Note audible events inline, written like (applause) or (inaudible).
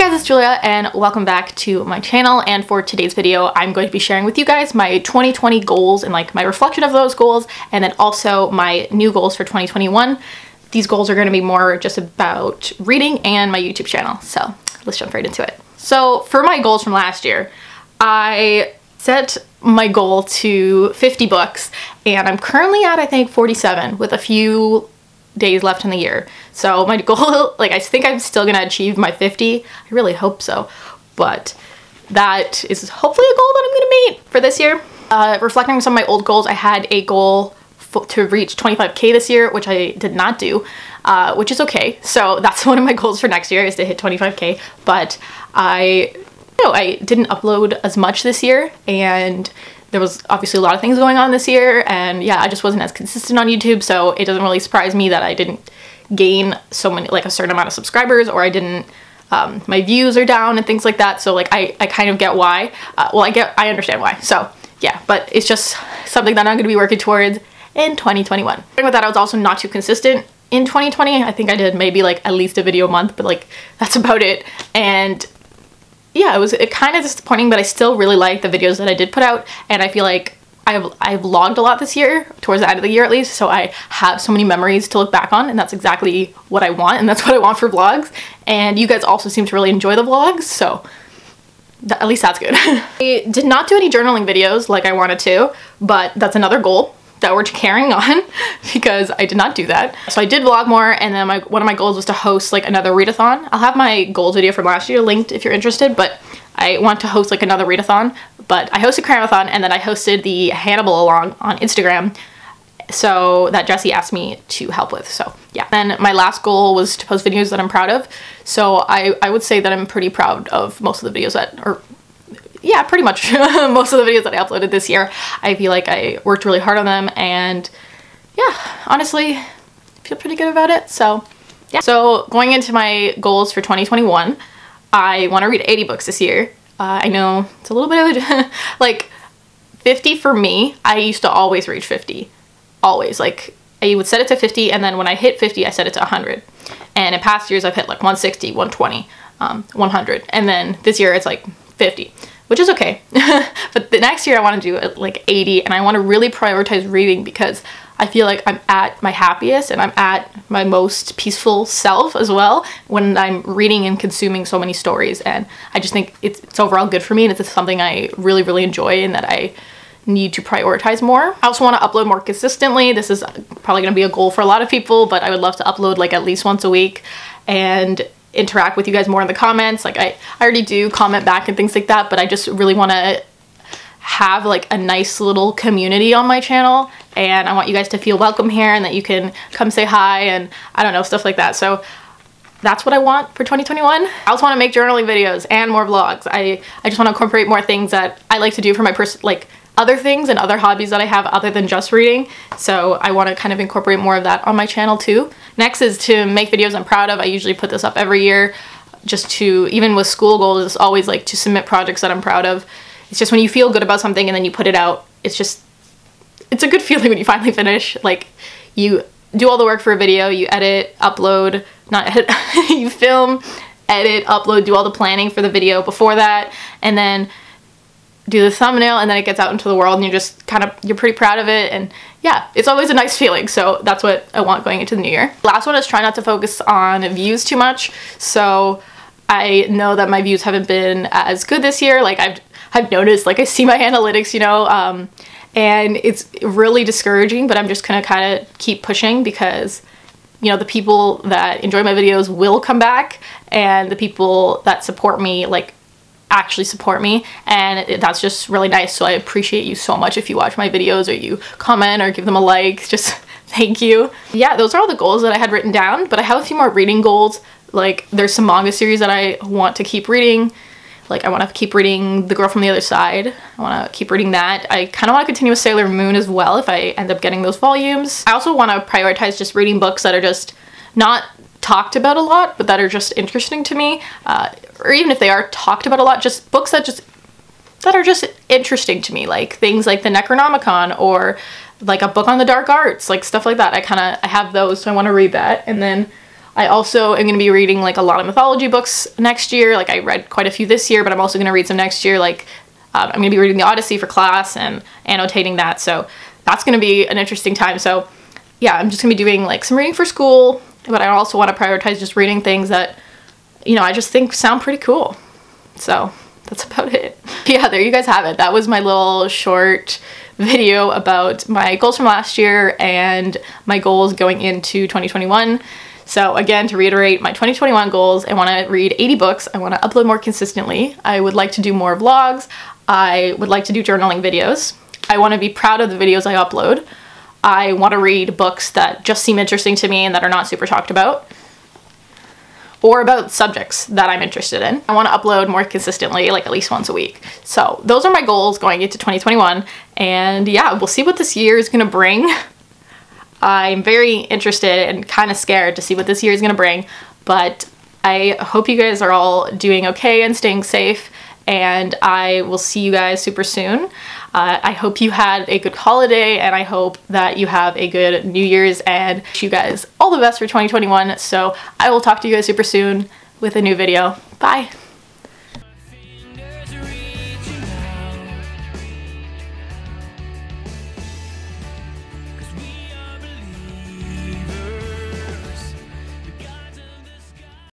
guys, it's Julia and welcome back to my channel and for today's video I'm going to be sharing with you guys my 2020 goals and like my reflection of those goals and then also my new goals for 2021. These goals are going to be more just about reading and my YouTube channel so let's jump right into it. So for my goals from last year I set my goal to 50 books and I'm currently at I think 47 with a few days left in the year. So (laughs) my goal, like I think I'm still gonna achieve my 50. I really hope so. But that is hopefully a goal that I'm gonna meet for this year. Uh, reflecting on some of my old goals, I had a goal to reach 25k this year, which I did not do, uh, which is okay. So (laughs) that's one of my goals for next year is to hit 25k. But I, know, I didn't upload as much this year and there was obviously a lot of things going on this year and yeah I just wasn't as consistent on YouTube so it doesn't really surprise me that I didn't gain so many like a certain amount of subscribers or I didn't um, my views are down and things like that so like I, I kind of get why. Uh, well I get I understand why so yeah but it's just something that I'm going to be working towards in 2021. With that I was also not too consistent in 2020 I think I did maybe like at least a video a month but like that's about it. And yeah, it was kind of disappointing, but I still really like the videos that I did put out, and I feel like I've I've vlogged a lot this year, towards the end of the year at least, so I have so many memories to look back on, and that's exactly what I want, and that's (laughs) what I want for vlogs. And you guys also seem to really enjoy the vlogs, so at least that's good. (laughs) I did not do any journaling videos like I wanted to, but that's another goal that we're carrying on (laughs) because I did not do that. So I did vlog more and then my one of my goals was to host like another readathon. I'll have my goals video from last year linked if you're interested, but I want to host like another readathon. But I hosted Crayonathon and then I hosted the Hannibal along on Instagram so that Jesse asked me to help with. So yeah. Then my last goal was to post videos that I'm proud of. So I, I would say that I'm pretty proud of most of the videos that, or yeah, pretty much (laughs) most of the videos that I uploaded this year. I feel like I worked really hard on them and yeah, honestly, I feel pretty good about it. So yeah. So going into my goals for 2021, I want to read 80 books this year. Uh, I know it's a little bit of a, (laughs) like 50 for me. I used to always reach 50. Always. Like I would set it to 50 and then when I hit 50, I set it to 100. And in past years, I've hit like 160, 120, um, 100. And then this year it's like 50 which is okay. (laughs) but the next year I want to do uh, like 80 and I want to really prioritize reading because I feel like I'm at my happiest and I'm at my most peaceful self as well when I'm reading and consuming so many stories and I just think it's, it's overall good for me and it's something I really really enjoy and that I need to prioritize more. I also want to upload more consistently. This is probably going to be a goal for a lot of people, but I would love to upload like at least once a week and interact with you guys more in the comments. Like I, I already do comment back and things like that, but I just really want to have like a nice little community on my channel and I want you guys to feel welcome here and that you can come say hi and I don't know, stuff like that. So that's what I want for 2021. I also want to make journaling videos and more vlogs. I, I just want to incorporate more things that I like to do for my person, like other things and other hobbies that I have other than just reading. So I want to kind of incorporate more of that on my channel too. Next is to make videos I'm proud of. I usually put this up every year just to, even with school goals, it's always like to submit projects that I'm proud of. It's just when you feel good about something and then you put it out, it's just, it's a good (laughs) feeling when you finally finish. Like you do all the work for a video, you edit, upload, not edit, (laughs) you film, edit, upload, do all the planning for the video before that, and then do the thumbnail and then it gets out into the world and you're just kind of you're pretty proud of it and yeah it's always a nice feeling so that's what I want going into the new year. Last one is try not to focus on views too much so I know that my views haven't been as good this year like I've I've noticed like I see my (laughs) analytics you know um, and it's really discouraging but I'm just gonna kind of keep pushing because you know the people that enjoy my videos will come back and the people that support me like actually support me and that's just really nice so I appreciate you so much if you watch my videos or you comment or give them a like (laughs) just thank you yeah those are all the goals that I had written down but I have a few more reading goals like there's some manga series that I want to keep reading like I want to keep reading The Girl from the Other Side. I want to keep reading that. I kind of want to continue with Sailor Moon as well if I end up getting those volumes. I also want to prioritize just reading books that are just not talked about a lot, but that are just interesting to me. Uh, or even if they are talked about a lot, just books that just that are just interesting to me, like things like the Necronomicon or like a book on the dark arts, like stuff like that. I kind of I have those, so I want to read that. And then I also am going to be reading like a lot of mythology books next year. Like I read quite a few this year, but I'm also going to read some next year. Like um, I'm going to be reading the Odyssey for class and annotating that. So that's going to be an interesting time. So yeah, I'm just going to be doing like some reading for school, but I also want to prioritize just reading things that, you know, I just think sound pretty cool. So that's about it. (laughs) Yeah, there you guys have it. That was my little short video about my goals from last year and my goals going into 2021. So again, to reiterate my 2021 goals, I want to read 80 books. I want to upload more consistently. I would like to do more vlogs. I would like to do journaling videos. I want to be proud of the videos I upload. I want to read books that just seem interesting to me and that are not super talked about or about subjects that I'm interested in. I want to upload more consistently, like at least once a week. So those are my goals going into 2021. And yeah, we'll see what this year is going to bring. (laughs) I'm very interested and kind of scared to see what this year is going to bring, but I hope you guys are all doing okay and staying safe and I will see you guys super soon. Uh, I hope you had a good holiday and I hope that you have a good New Year's and wish you guys all the best for 2021. So I will talk to you guys super soon with a new video. Bye.